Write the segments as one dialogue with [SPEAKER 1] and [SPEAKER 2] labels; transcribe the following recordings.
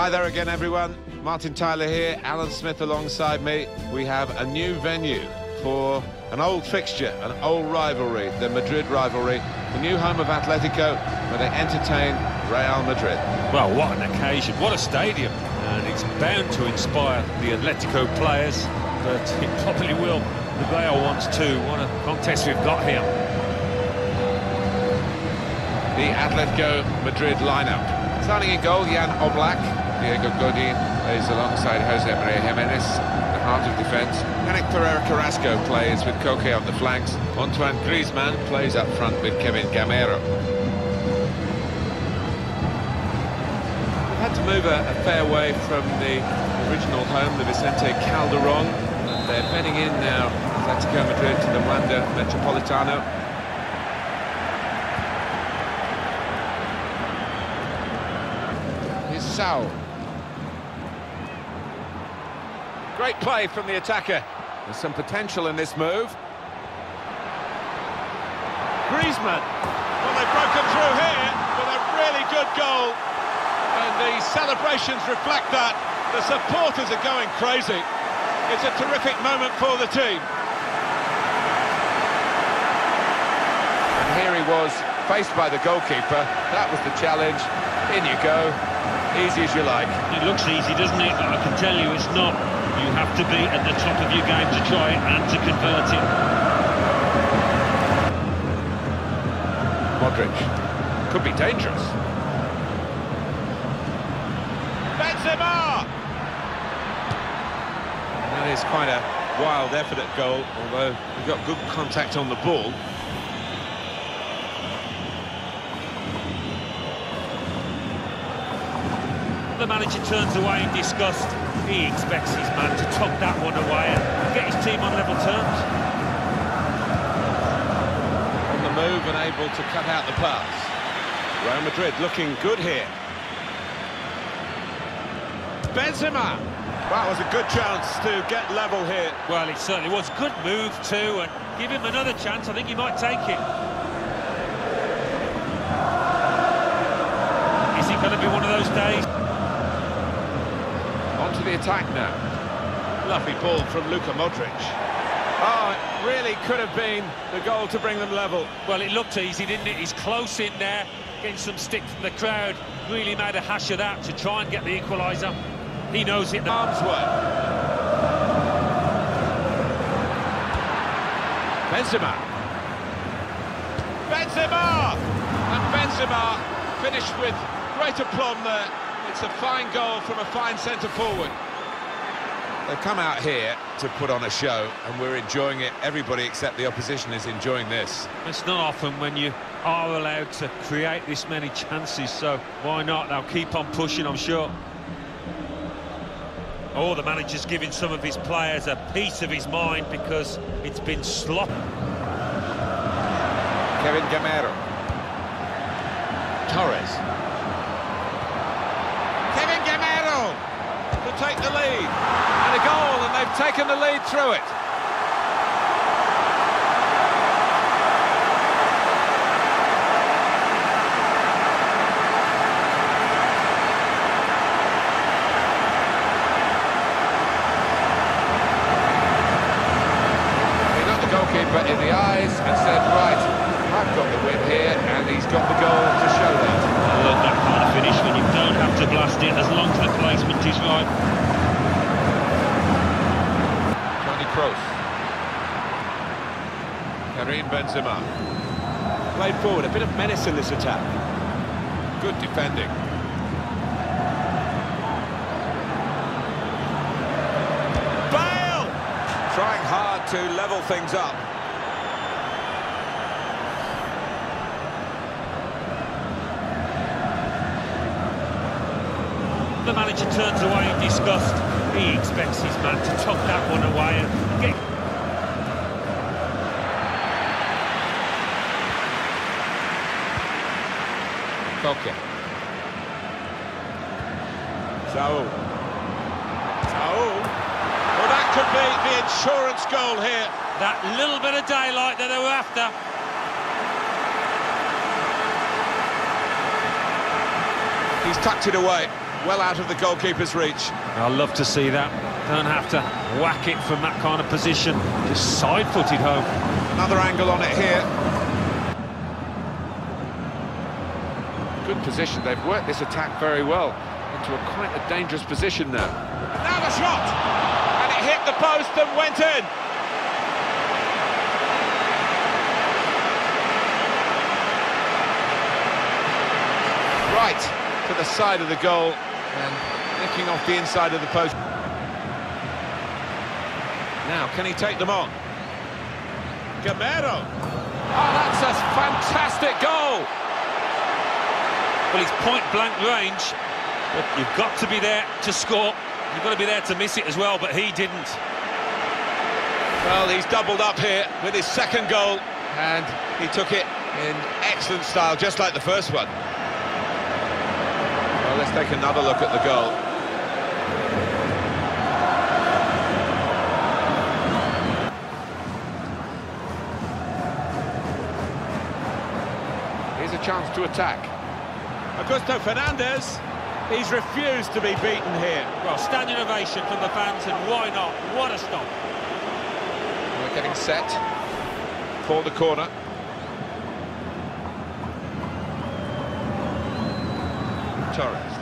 [SPEAKER 1] Hi there again, everyone. Martin Tyler here, Alan Smith alongside me. We have a new venue for an old fixture, an old rivalry, the Madrid rivalry, the new home of Atletico, where they entertain Real Madrid.
[SPEAKER 2] Well, what an occasion, what a stadium. And it's bound to inspire the Atletico players, but it probably will the Real ones too. What a contest we've got here.
[SPEAKER 1] The Atletico Madrid lineup. Starting in goal, Jan Oblak. Diego Godin plays alongside Jose Maria Gimenez, the heart of defence. Yannick Ferreira Carrasco plays with Koke on the flanks. Antoine Griezmann plays up front with Kevin Gameiro. We've had to move a, a fair way from the original home, the Vicente Calderon. And they're bedding in now, Atletico Madrid to the Wanda Metropolitano. Here's Saul. Great play from the attacker. There's some potential in this move.
[SPEAKER 3] Griezmann. Well, they've broken through here with a really good goal. And the celebrations reflect that. The supporters are going crazy. It's a terrific moment for the team.
[SPEAKER 1] And here he was, faced by the goalkeeper. That was the challenge. In you go. Easy as you like.
[SPEAKER 4] It looks easy, doesn't it? I can tell you it's not. You have to be at the top of your game to try and to convert it.
[SPEAKER 1] Modric. Could be dangerous.
[SPEAKER 3] Benzema!
[SPEAKER 1] That is quite a wild effort at goal, although he got good contact on the ball.
[SPEAKER 2] The manager turns away in disgust. He expects his man to tuck that one away and get his team on level terms.
[SPEAKER 1] On the move and able to cut out the pass. Real Madrid looking good here.
[SPEAKER 3] Benzema! That was a good chance to get level here.
[SPEAKER 2] Well, it certainly was. Good move too, and give him another chance. I think he might take it. Is it going to be one of those days?
[SPEAKER 1] On to the attack now. Lovely ball from Luka Modric. Oh, it really could have been the goal to bring them level.
[SPEAKER 2] Well, it looked easy, didn't it? He's close in there, getting some stick from the crowd. Really made a hash of that to try and get the equaliser. He knows it.
[SPEAKER 1] Arms way. Benzema.
[SPEAKER 3] Benzema! And Benzema finished with great aplomb there. It's a fine goal from a fine centre-forward.
[SPEAKER 1] They've come out here to put on a show, and we're enjoying it. Everybody except the opposition is enjoying this.
[SPEAKER 2] It's not often when you are allowed to create this many chances, so why not? They'll keep on pushing, I'm sure. Oh, the manager's giving some of his players a piece of his mind because it's been sloppy.
[SPEAKER 1] Kevin Gameiro. Torres. Kevin Gameiro
[SPEAKER 3] To take the lead.
[SPEAKER 1] and a goal, and they've taken the lead through it. In the eyes and said, right, I've got the win here, and he's got the goal to show that.
[SPEAKER 4] I love that kind of finish when you don't have to blast it as long as the placement is right.
[SPEAKER 1] Toni Kroos. Karim Benzema.
[SPEAKER 3] Played forward, a bit of menace in this attack.
[SPEAKER 1] Good defending.
[SPEAKER 3] Bale!
[SPEAKER 1] Trying hard to level things up.
[SPEAKER 2] The manager turns away in disgust. He expects his man to tuck that one away and get...
[SPEAKER 1] Koke.
[SPEAKER 3] Saul. Saul. Well, that could be the insurance goal here.
[SPEAKER 2] That little bit of daylight that they were after.
[SPEAKER 1] He's tucked it away. Well out of the goalkeeper's reach.
[SPEAKER 2] I love to see that. Don't have to whack it from that kind of position. Just side-footed home.
[SPEAKER 1] Another angle on it here.
[SPEAKER 5] Good position. They've worked this attack very well into a quite a dangerous position now.
[SPEAKER 1] Now the shot! And it hit the post and went in. Right to the side of the goal and nicking off the inside of the post. Now, can he take them on? Gameiro. Oh, that's a fantastic goal!
[SPEAKER 2] Well, he's point-blank range, but you've got to be there to score. You've got to be there to miss it as well, but he didn't.
[SPEAKER 1] Well, he's doubled up here with his second goal, and he took it in excellent style, just like the first one. Well, let's take another look at the goal.
[SPEAKER 5] Here's a chance to attack.
[SPEAKER 1] Augusto Fernandez, he's refused to be beaten here.
[SPEAKER 2] Well, standing ovation from the fans, and why not? What a stop.
[SPEAKER 5] We're getting set for the corner.
[SPEAKER 1] Torres.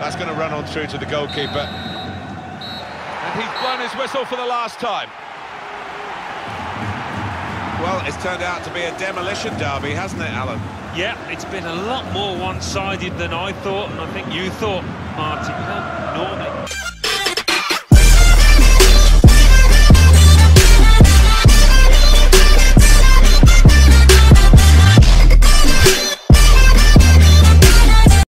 [SPEAKER 1] That's going to run on through to the goalkeeper. And he's blown his whistle for the last time. Well, it's turned out to be a demolition derby, hasn't it, Alan?
[SPEAKER 2] Yeah, it's been a lot more one-sided than I thought, and I think you thought, Martin. You don't normally